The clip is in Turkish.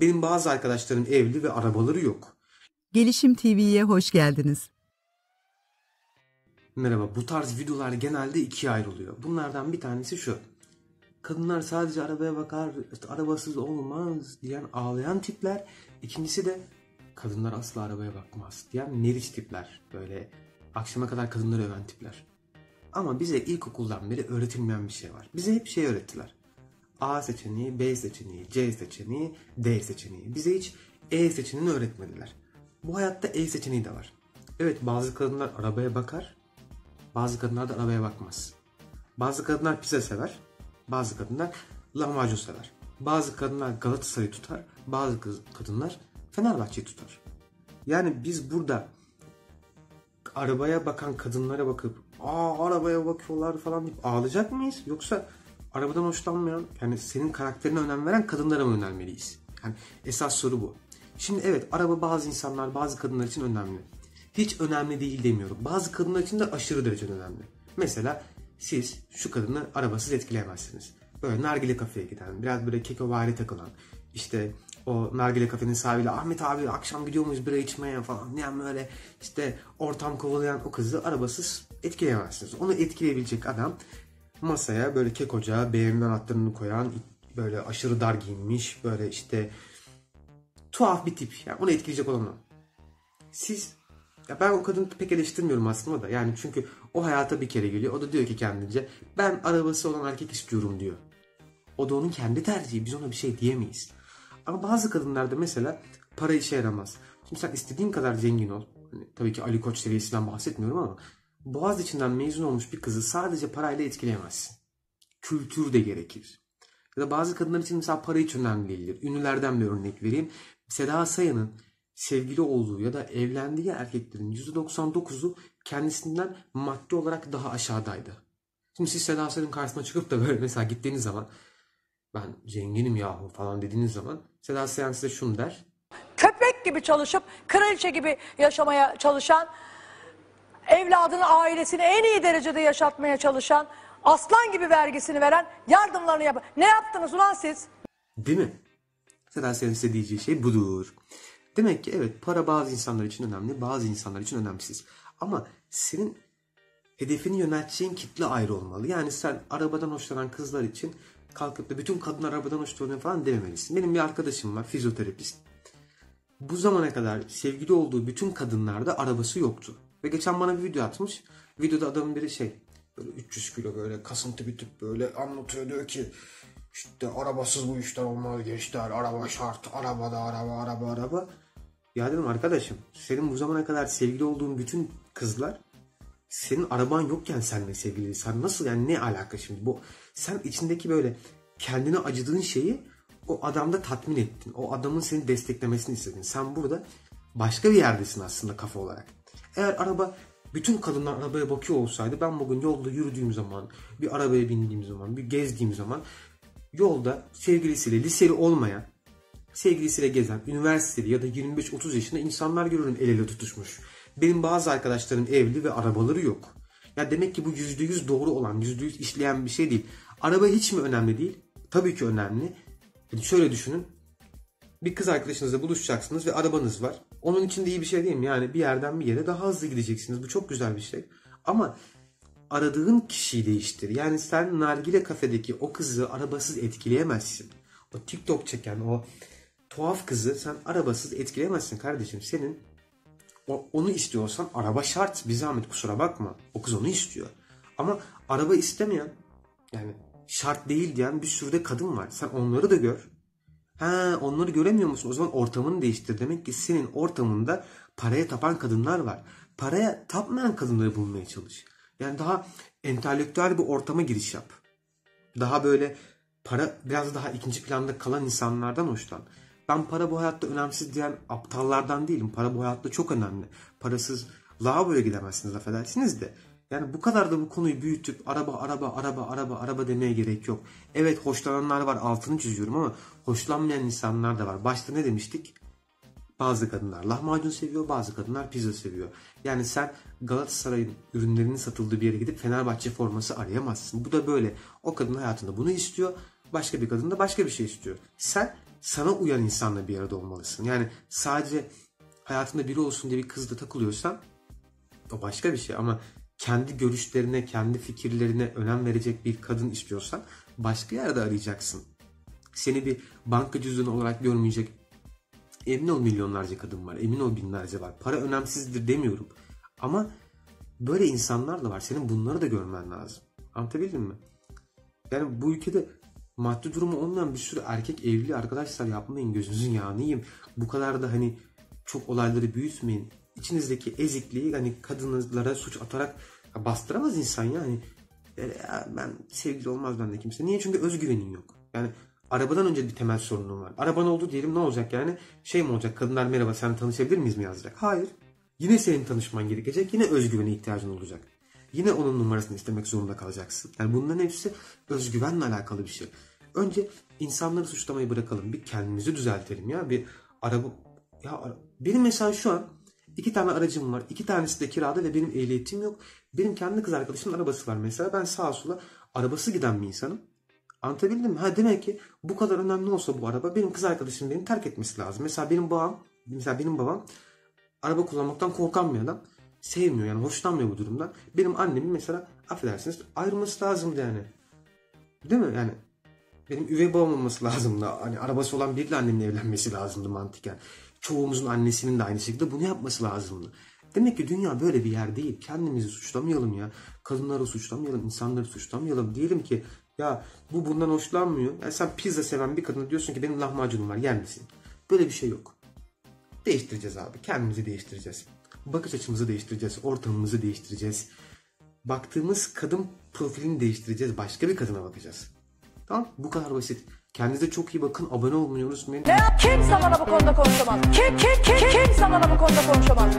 Benim bazı arkadaşlarım evli ve arabaları yok. Gelişim TV'ye hoş geldiniz. Merhaba, bu tarz videolar genelde ikiye ayrılıyor. Bunlardan bir tanesi şu. Kadınlar sadece arabaya bakar, işte arabasız olmaz diyen ağlayan tipler. İkincisi de kadınlar asla arabaya bakmaz diyen meriç tipler. Böyle akşama kadar kadınları öven tipler. Ama bize ilkokuldan beri öğretilmeyen bir şey var. Bize hep şey öğrettiler. A seçeneği, B seçeneği, C seçeneği, D seçeneği. Bize hiç E seçeneğini öğretmediler. Bu hayatta E seçeneği de var. Evet bazı kadınlar arabaya bakar, bazı kadınlar da arabaya bakmaz. Bazı kadınlar pizza sever, bazı kadınlar lahmacun sever. Bazı kadınlar Galatasaray'ı tutar, bazı kadınlar Fenerbahçe'yi tutar. Yani biz burada arabaya bakan kadınlara bakıp aa arabaya bakıyorlar falan deyip ağlayacak mıyız? Yoksa arabadan hoşlanmayan yani senin karakterine önem veren kadınlara mı önermeliyiz? Yani esas soru bu. Şimdi evet araba bazı insanlar bazı kadınlar için önemli. Hiç önemli değil demiyorum. Bazı kadınlar için de aşırı derecede önemli. Mesela siz şu kadını arabasız etkileyemezsiniz. Böyle nargile kafeye giden, biraz böyle kekovari takılan, işte o nargile kafenin sahibiyle Ahmet abi akşam gidiyor muyuz bira içmeye falan. Yani böyle işte ortam kovalayan o kızı arabasız etkileyemezsiniz. Onu etkileyebilecek adam masaya böyle kekoca BMW anahtarını koyan böyle aşırı dar giyinmiş böyle işte tuhaf bir tip. Yani onu etkileyecek olan o. Siz ya ben o kadını pek eleştirmiyorum aslında da. Yani çünkü o hayata bir kere geliyor. O da diyor ki kendince ben arabası olan erkek istiyorum diyor. O da onun kendi tercihi. Biz ona bir şey diyemeyiz. Ama bazı kadınlarda mesela para işe yaramaz. Şimdi sen istediğin kadar zengin ol. Hani tabii ki Ali Koç seviyesinden bahsetmiyorum ama Boğaz içinden mezun olmuş bir kızı sadece parayla etkileyemezsin. Kültür de gerekir. Ya da bazı kadınlar için mesela para hiç önemli değildir. Ünlülerden bir örnek vereyim. Seda Sayan'ın sevgili olduğu ya da evlendiği erkeklerin %99'u kendisinden maddi olarak daha aşağıdaydı. Şimdi siz Seda Sayan'ın karşısına çıkıp da böyle mesela gittiğiniz zaman ben zenginim yahu falan dediğiniz zaman Seda Sayan size şunu der. köpek gibi çalışıp kraliçe gibi yaşamaya çalışan, evladını, ailesini en iyi derecede yaşatmaya çalışan, aslan gibi vergisini veren, yardımlarını yap. Ne yaptınız ulan siz? Değil mi? Seda Sayan'ın size diyeceği şey budur. Demek ki evet para bazı insanlar için önemli, bazı insanlar için önemsiz. Ama senin hedefini yönelteceğin kitle ayrı olmalı. Yani sen arabadan hoşlanan kızlar için kalkıp da bütün kadınlar arabadan hoşlanıyor falan dememelisin. Benim bir arkadaşım var, fizyoterapist. Bu zamana kadar sevgili olduğu bütün kadınlarda arabası yoktu. Ve geçen bana bir video atmış. Videoda adamın biri şey, böyle 300 kilo böyle kasıntı bir tip böyle anlatıyor diyor ki işte arabasız bu işler olmaz gençler. Araba şart. Arabada araba araba araba. Ya dedim arkadaşım senin bu zamana kadar sevgili olduğun bütün kızlar senin araban yokken seninle sevgili. Sen nasıl yani ne alaka şimdi bu? Sen içindeki böyle kendine acıdığın şeyi o adamda tatmin ettin. O adamın seni desteklemesini istedin. Sen burada başka bir yerdesin aslında kafa olarak. Eğer araba bütün kadınlar arabaya bakıyor olsaydı ben bugün yolda yürüdüğüm zaman, bir arabaya bindiğim zaman, bir gezdiğim zaman yolda sevgilisiyle liseli olmayan, sevgilisiyle gezen, üniversiteli ya da 25-30 yaşında insanlar görürüm el ele tutuşmuş. Benim bazı arkadaşlarım evli ve arabaları yok. Ya demek ki bu %100 doğru olan, %100 işleyen bir şey değil. Araba hiç mi önemli değil? Tabii ki önemli. Yani şöyle düşünün. Bir kız arkadaşınızla buluşacaksınız ve arabanız var. Onun için de iyi bir şey değil mi? Yani bir yerden bir yere daha hızlı gideceksiniz. Bu çok güzel bir şey. Ama aradığın kişiyi değiştir. Yani sen nargile kafedeki o kızı arabasız etkileyemezsin. O TikTok çeken o tuhaf kızı sen arabasız etkileyemezsin kardeşim. Senin o, onu istiyorsan araba şart. Bir zahmet kusura bakma. O kız onu istiyor. Ama araba istemeyen yani şart değil diyen bir sürü de kadın var. Sen onları da gör. Ha onları göremiyor musun? O zaman ortamını değiştir. Demek ki senin ortamında paraya tapan kadınlar var. Paraya tapmayan kadınları bulmaya çalış. Yani daha entelektüel bir ortama giriş yap. Daha böyle para biraz daha ikinci planda kalan insanlardan hoşlan. Ben para bu hayatta önemsiz diyen aptallardan değilim. Para bu hayatta çok önemli. Parasız lavaboya gidemezsiniz affedersiniz de. Yani bu kadar da bu konuyu büyütüp araba araba araba araba araba demeye gerek yok. Evet hoşlananlar var altını çiziyorum ama hoşlanmayan insanlar da var. Başta ne demiştik? Bazı kadınlar lahmacun seviyor, bazı kadınlar pizza seviyor. Yani sen Galatasaray'ın ürünlerinin satıldığı bir yere gidip Fenerbahçe forması arayamazsın. Bu da böyle. O kadın hayatında bunu istiyor, başka bir kadın da başka bir şey istiyor. Sen sana uyan insanla bir arada olmalısın. Yani sadece hayatında biri olsun diye bir kızla takılıyorsan o başka bir şey ama kendi görüşlerine, kendi fikirlerine önem verecek bir kadın istiyorsan başka yerde arayacaksın. Seni bir banka cüzdanı olarak görmeyecek emin ol milyonlarca kadın var. Emin ol binlerce var. Para önemsizdir demiyorum. Ama böyle insanlar da var. Senin bunları da görmen lazım. Anlatabildim mi? Yani bu ülkede maddi durumu olmayan bir sürü erkek evli arkadaşlar yapmayın gözünüzün yağını yiyeyim. Bu kadar da hani çok olayları büyütmeyin. İçinizdeki ezikliği hani kadınlara suç atarak bastıramaz insan ya. Hani "Ya ben sevgili olmaz bende kimse. Niye? Çünkü özgüvenin yok. Yani arabadan önce bir temel sorunun var. Araban oldu diyelim ne olacak yani? Şey mi olacak? Kadınlar merhaba sen tanışabilir miyiz mi yazacak? Hayır. Yine senin tanışman gerekecek. Yine özgüvene ihtiyacın olacak. Yine onun numarasını istemek zorunda kalacaksın. Yani bunların hepsi özgüvenle alakalı bir şey. Önce insanları suçlamayı bırakalım. Bir kendimizi düzeltelim ya. Bir araba... Ya benim mesela şu an iki tane aracım var. İki tanesi de kirada ve benim ehliyetim yok. Benim kendi kız arkadaşımın arabası var mesela. Ben sağa sola arabası giden bir insanım. Anlatabildim mi? Ha demek ki bu kadar önemli olsa bu araba benim kız arkadaşım beni terk etmesi lazım. Mesela benim babam, mesela benim babam araba kullanmaktan korkan bir adam. Sevmiyor yani hoşlanmıyor bu durumdan. Benim annemin mesela affedersiniz ayrılması lazımdı yani. Değil mi? Yani benim üvey babam olması lazımdı. Hani arabası olan biriyle annemin evlenmesi lazımdı mantıken. Çoğumuzun annesinin de aynı şekilde bunu yapması lazımdı. Demek ki dünya böyle bir yer değil. Kendimizi suçlamayalım ya. Kadınları suçlamayalım, insanları suçlamayalım. Diyelim ki ya bu bundan hoşlanmıyor. Yani sen pizza seven bir kadına diyorsun ki benim lahmacunum var yer misin? Böyle bir şey yok. Değiştireceğiz abi. Kendimizi değiştireceğiz. Bakış açımızı değiştireceğiz. Ortamımızı değiştireceğiz. Baktığımız kadın profilini değiştireceğiz. Başka bir kadına bakacağız. Tamam Bu kadar basit. Kendinize çok iyi bakın. Abone olmayı unutmayın. Kimse bana bu konuda konuşamaz. Kim, kim, kim, kimse bana bu konuda konuşamaz.